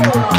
아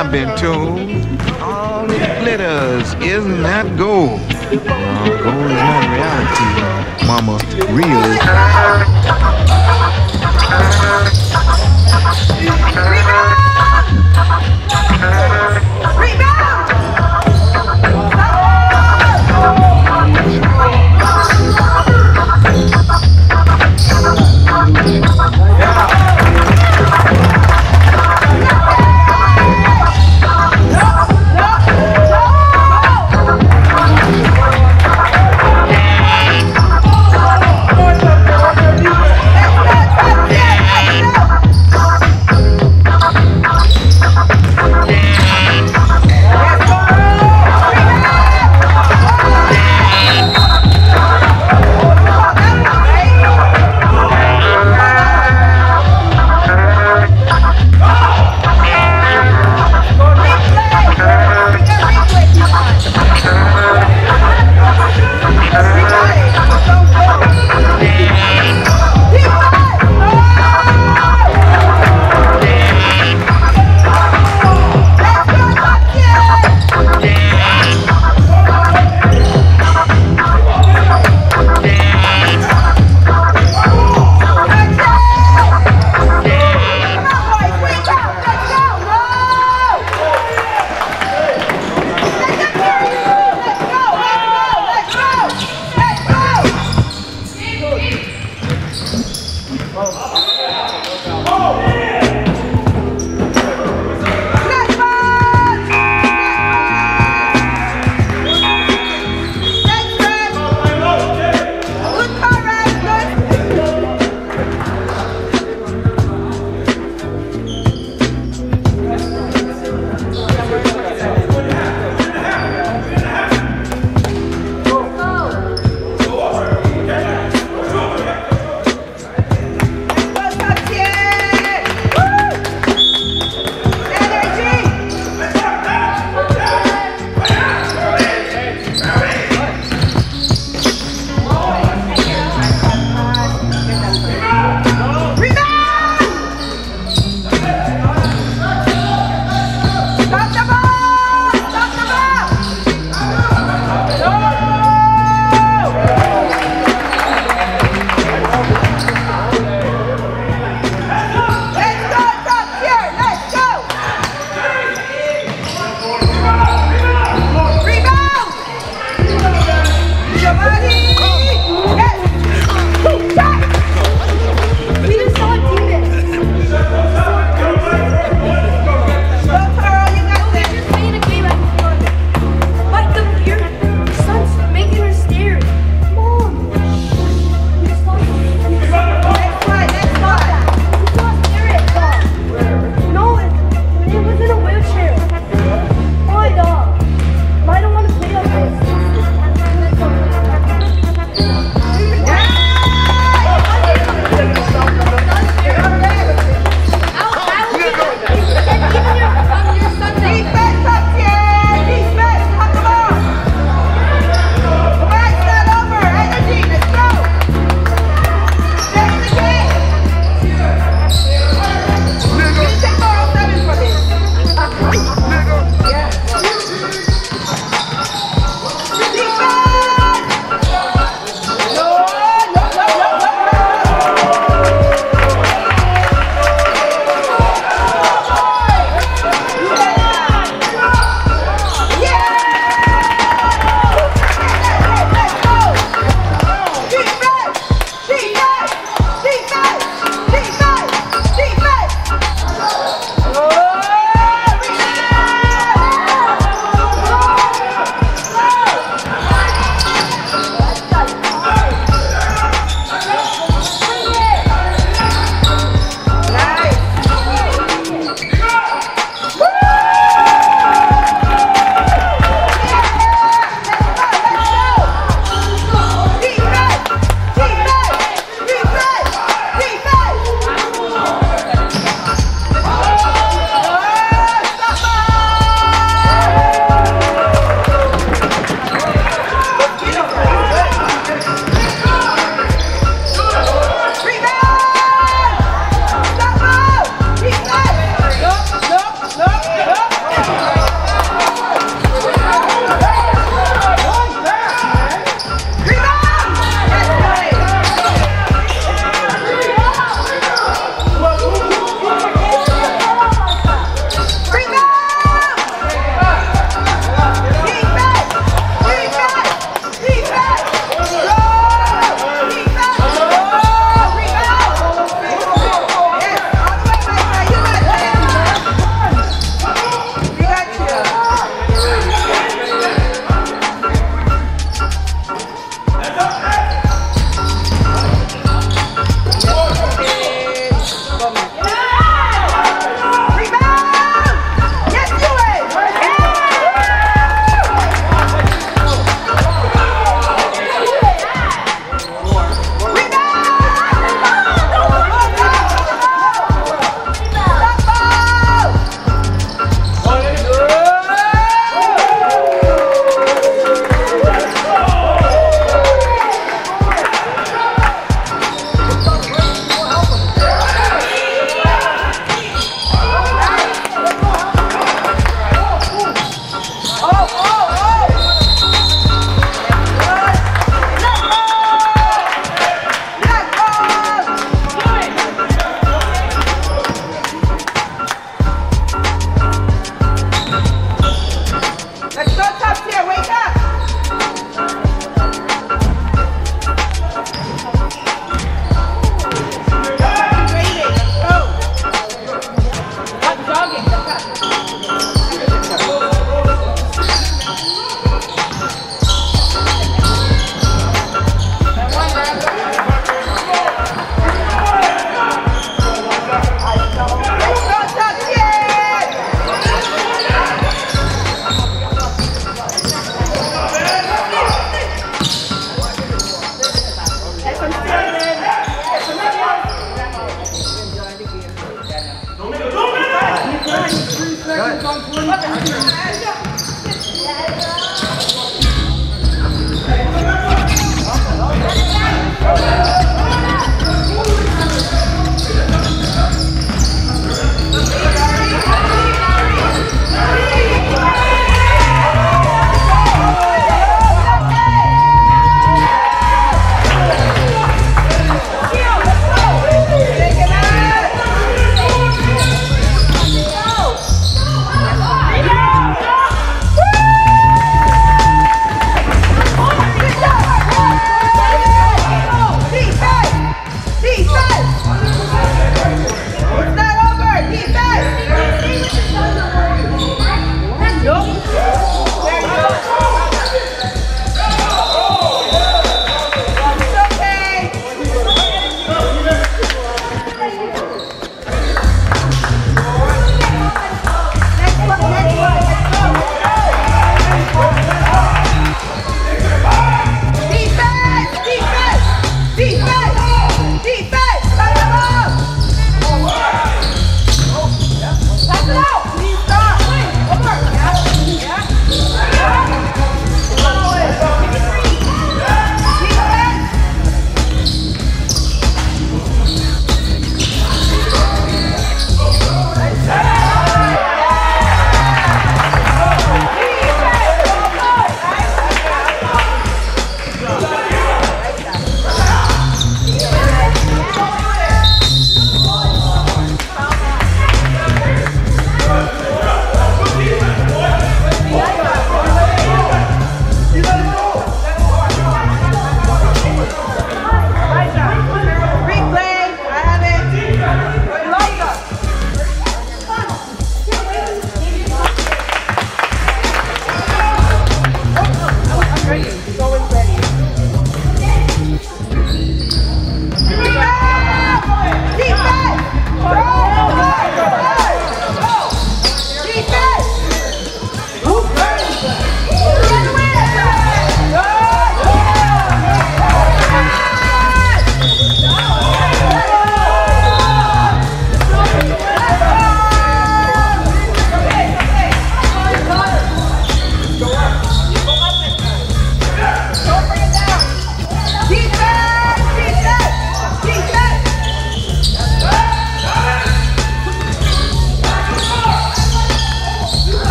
I've been told all it glitters isn't that gold. Gold is not reality, mama. Real Rebound! Rebound!